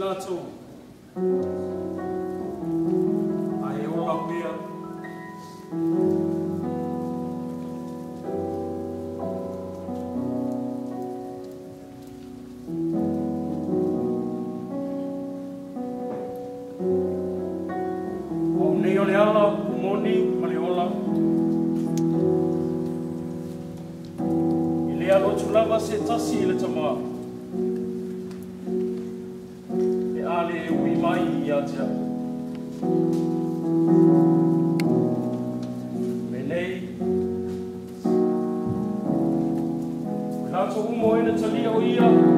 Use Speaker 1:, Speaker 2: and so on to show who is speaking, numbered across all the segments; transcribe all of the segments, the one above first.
Speaker 1: Pilato. Ayahuambia. Omneoleala, umoni, maleola. Ilea lotulava se tasi le tamaa. Radya. Belay. Wala sa umoy na sa liyaw.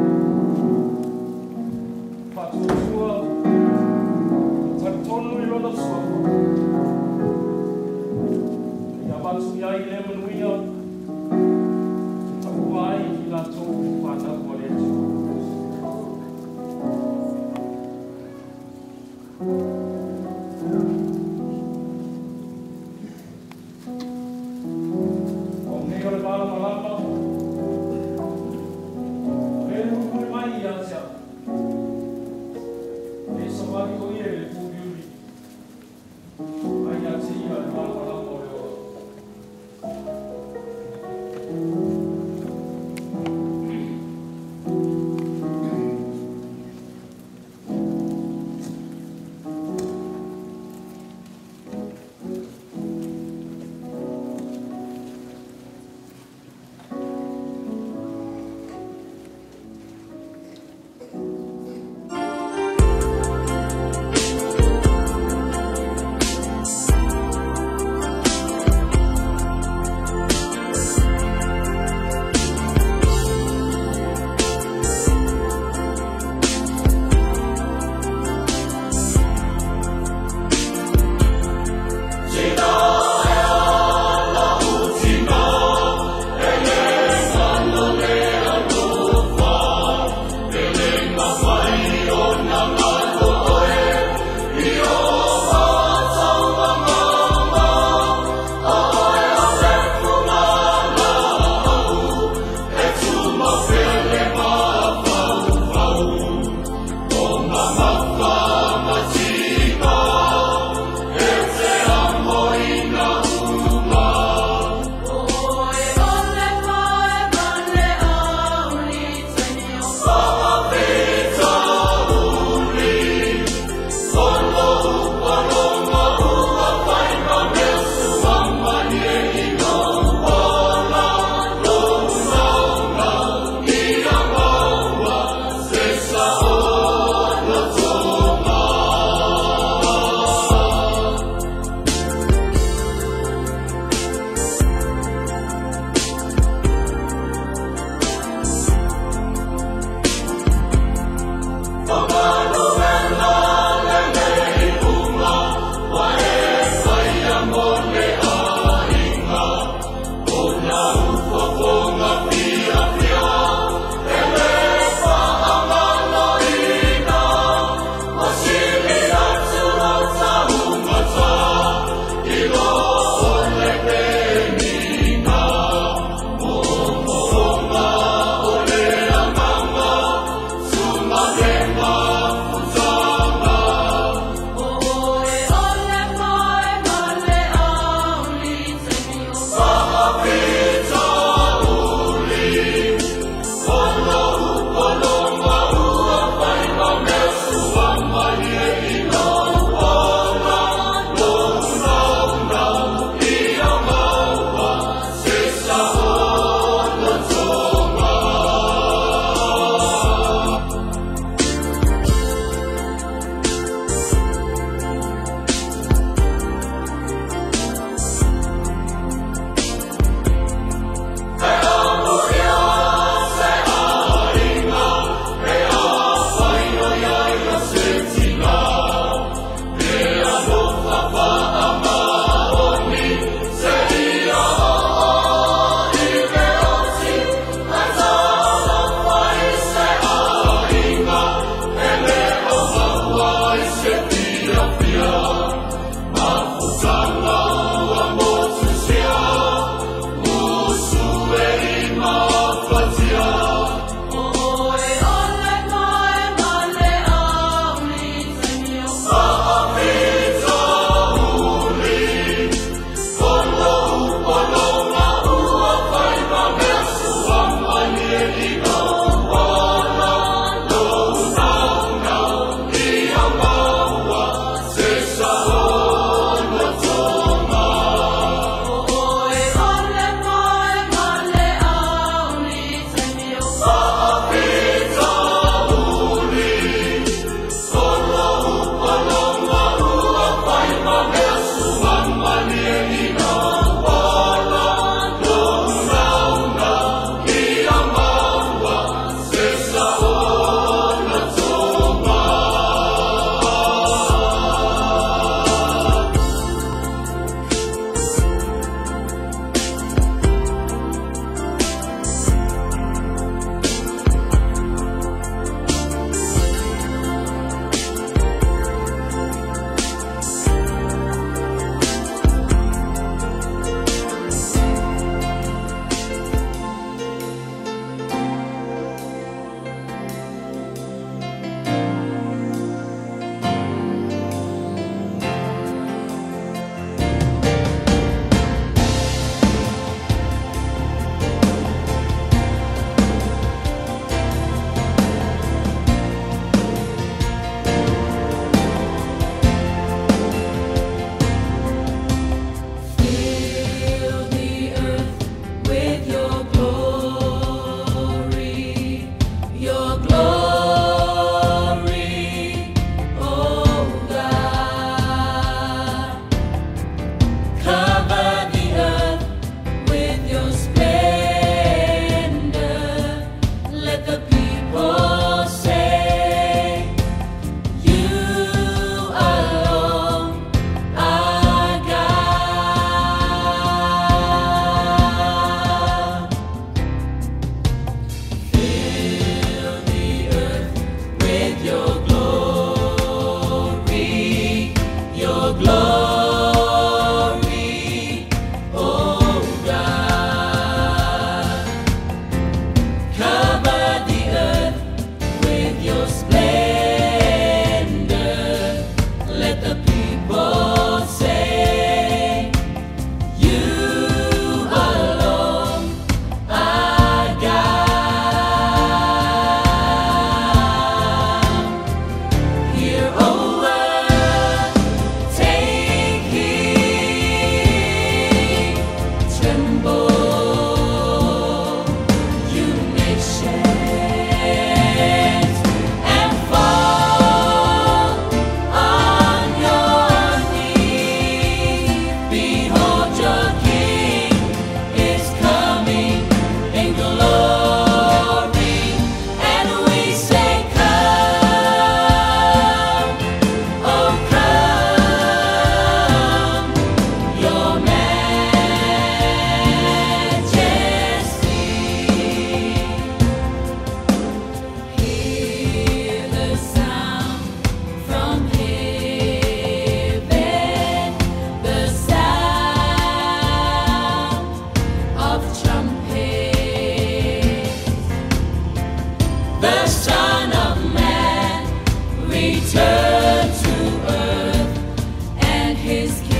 Speaker 1: His